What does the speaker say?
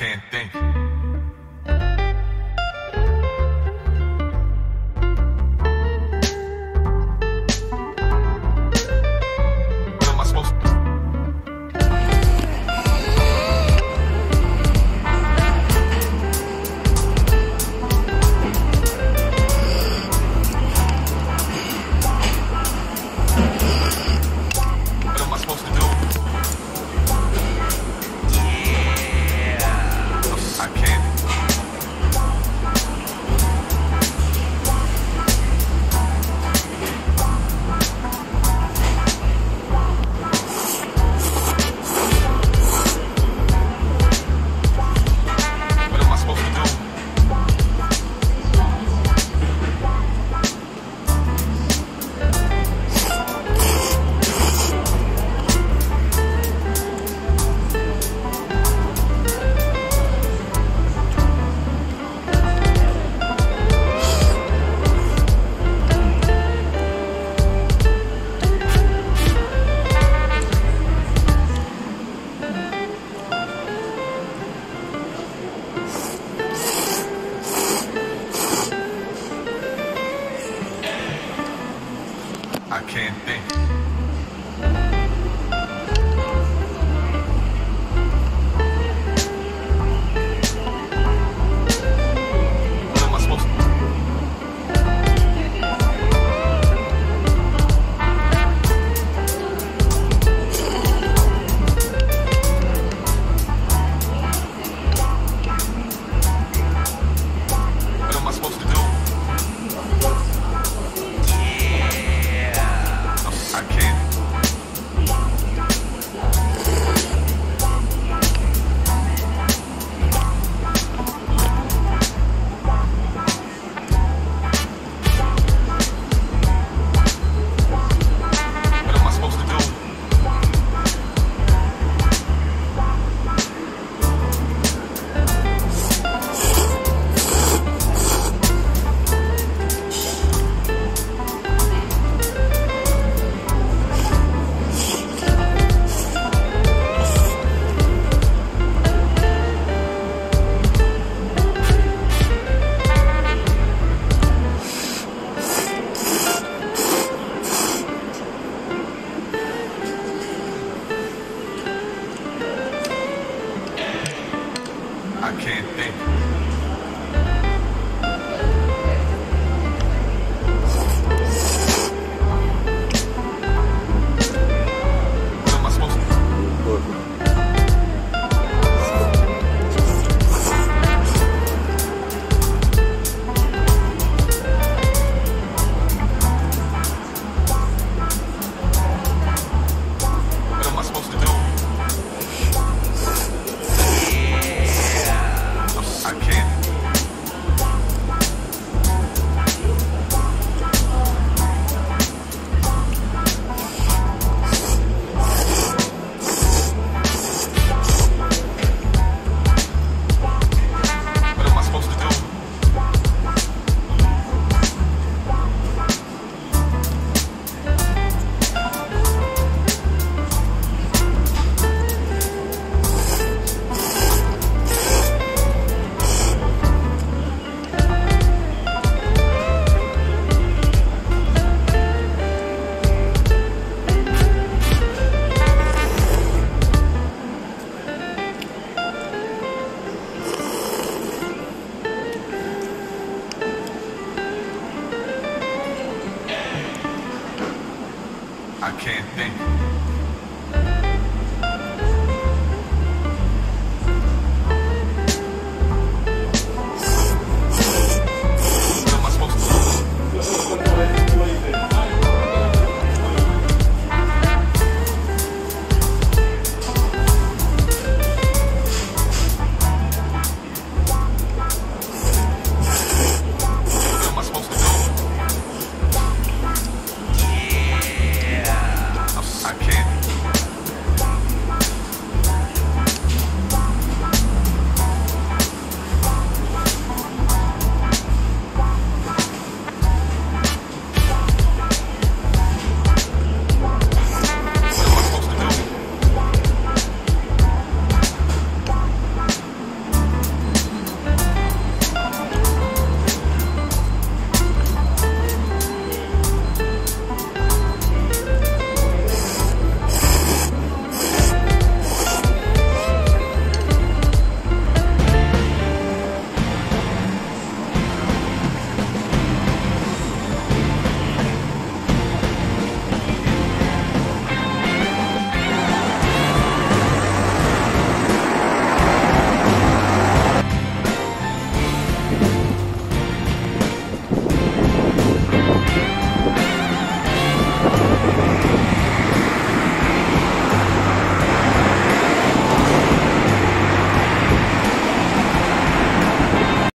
can't think. Can't think. I can't think. Can't think.